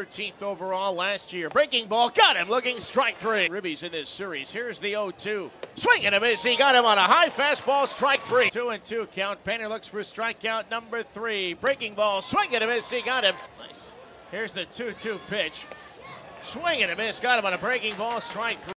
13th overall last year. Breaking ball, got him, looking strike three. Ribbies in this series. Here's the 0 2. Swing and a miss. He got him on a high fastball, strike three. Two and two count. Painter looks for strikeout number three. Breaking ball, swing and a miss. He got him. Nice. Here's the 2 2 pitch. Swing and a miss. Got him on a breaking ball, strike three.